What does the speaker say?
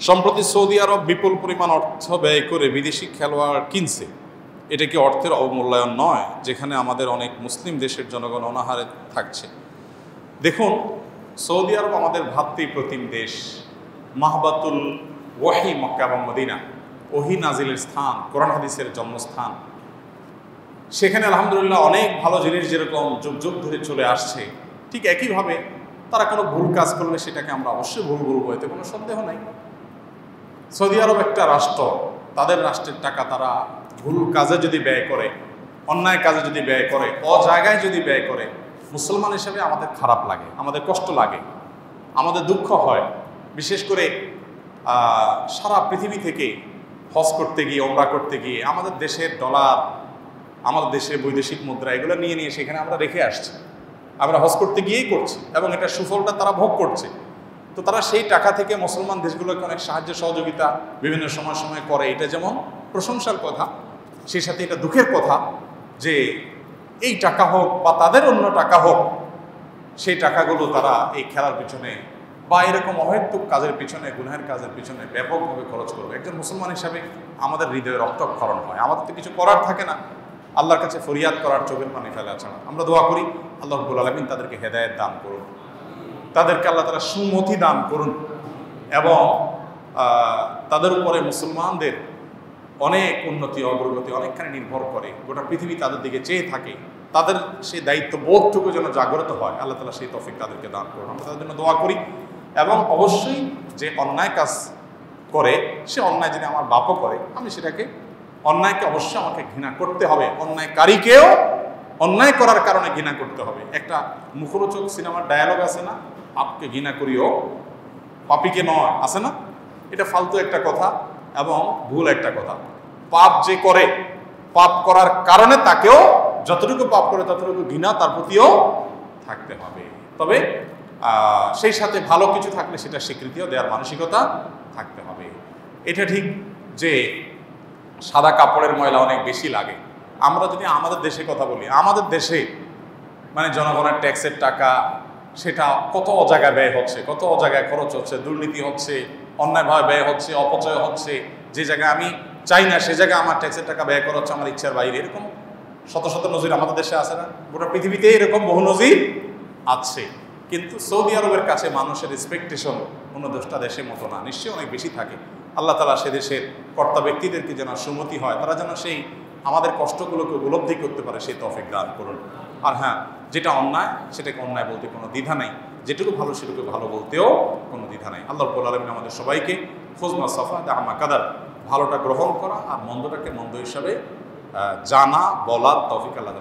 সম্প্রতি সৌদি আরব বিপুল পরিমাণ অর্থ ব্যয় করে বিদেশি খেলোয়াড় কিনছে। এটা কি অর্থের অবমূল্যায়ন নয়, যেখানে আমাদের অনেক মুসলিম দেশের জনগণ অনাহারে থাকছে? দেখুন, সৌদি আরব আমাদের ভাতৃপ্রতিম দেশ, মাহবাতুল ওয়াহি মক্কা এবং মদিনা, ওহি নাজিলের স্থান, কোরআন হাদিসের জন্মস্থান। সেখানে আলহামদুলিল্লাহ অনেক ভালো জিনিস যেরকম যুগ যুগ ধরে চলে আসছে, ঠিক একইভাবে তারা কোনো ভুল কাজ করলে সেটাকে আমরা অবশ্যই ভুল বলব, এতে কোনো সন্দেহ নাই। সৌদি আরব একটা রাষ্ট্র, তাদের রাষ্ট্রের টাকা তারা ভুল কাজে যদি ব্যয় করে, অন্যায় কাজে যদি ব্যয় করে, অজায়গায় যদি ব্যয় করে, মুসলমান হিসেবে আমাদের খারাপ লাগে, আমাদের কষ্ট লাগে, আমাদের দুঃখ হয়। বিশেষ করে সারা পৃথিবী থেকে হজ করতে গিয়ে ওমরা করতে গিয়ে, আমাদের দেশের ডলার, আমাদের দেশের বৈদেশিক মুদ্রা, এগুলো নিয়ে নিয়ে সেখানে আমরা রেখে আসছি। আমরা হজ করতে গিয়েই করছি এবং এটা সুফলটা তারা ভোগ করছে। তো তারা সেই টাকা থেকে মুসলমান দেশগুলোকে অনেক সাহায্য সহযোগিতা বিভিন্ন সময় সময় করে। এটা যেমন প্রশংসার কথা, সেই সাথে এটা দুঃখের কথা যে এই টাকা হোক বা তাদের অন্য টাকা হোক, সেই টাকাগুলো তারা এই খেলার পিছনে বা এরকম অহেতুক কাজের পিছনে, গুনহের কাজের পিছনে ব্যাপকভাবে খরচ করবে। একজন মুসলমান হিসাবে আমাদের হৃদয়ে রক্তক্ষরণ হয়। আমাদের তো কিছু করার থাকে না। আল্লাহর কাছে ফরিয়াদ করার চোখের পানি ফেলা ছাড়া আমরা দোয়া করি, আল্লাহ রব্বুল আলমিন তাদেরকে হেদায়ত দান করুন। তাদেরকে আল্লাহ তারা সুমতি দান করুন। এবং তাদের উপরে মুসলমানদের অনেক উন্নতি, অগ্রগতি অনেকখানি নির্ভর করে। গোটা পৃথিবী তাদের দিকে চেয়ে থাকে। তাদের সেই দায়িত্ব বোধটুকু যেন জাগ্রত হয়, আল্লাহ তালা সেই তফিক তাদেরকে দান করুন। আমরা তাদের জন্য দোয়া করি। এবং অবশ্যই যে অন্যায় কাজ করে, সে অন্যায় যদি আমার বাপও করে, আমি সেটাকে, অন্যায়কে অবশ্যই আমাকে ঘৃণা করতে হবে। অন্যায়কারীকেও অন্যায় করার কারণে ঘৃণা করতে হবে। একটা মুখরোচক সিনেমার ডায়ালগ আছে না? পাপকে ঘৃণা করিও পাপিকে নয়, আছে না? এটা ফালতু একটা কথা এবং ভুল একটা কথা। পাপ যে করে, পাপ করার কারণে তাকেও যতটুকু পাপ করে ততটুকু ঘৃণা তার প্রতিও থাকতে হবে। তবে সেই সাথে ভালো কিছু থাকলে সেটা স্বীকৃতিও দেওয়ার মানসিকতা থাকতে হবে। এটা ঠিক যে সাদা কাপড়ের ময়লা অনেক বেশি লাগে। আমরা যদি আমাদের দেশে কথা বলি, আমাদের দেশে মানে জনগণের ট্যাক্সের টাকা সেটা কত অজায়গায় ব্যয় হচ্ছে, কত অজায়গায় খরচ হচ্ছে, দুর্নীতি হচ্ছে, অন্যায়ভাবে ব্যয় হচ্ছে, অপচয় হচ্ছে, যে জায়গায় আমি চাই না, সে জায়গায় আমার ট্যাক্সের টাকা ব্যয় করা হচ্ছে, আমার ইচ্ছার বাইরে, এরকম শত শত নজির আমাদের দেশে আছে না? গোটা পৃথিবীতে এরকম বহু নজির আছে। কিন্তু সৌদি আরবের কাছে মানুষের এক্সপেকটেশন অন্য দশটা দেশের মতো না, নিশ্চয়ই অনেক বেশি থাকে। আল্লাহ তালা সে দেশের কর্তা ব্যক্তিদেরকে যেন সুমতি হয়, তারা যেন সেই আমাদের কষ্টগুলোকে উপলব্ধি করতে পারে, সেই তফিক দান করুন। আর হ্যাঁ যেটা অন্যায়, সেটাকে অন্যায় বলতে কোনো দ্বিধা নেই। যেটুকু ভালো, সেটুকু ভালো বলতেও কোনো দ্বিধা নাই। আল্লাহ রব্বুল আলমিন আমাদের সবাইকে ফজমা সফা দামা কাদার ভালোটা গ্রহণ করা আর মন্দটাকে মন্দ হিসাবে জানা, বলার তফিক আল্লাহ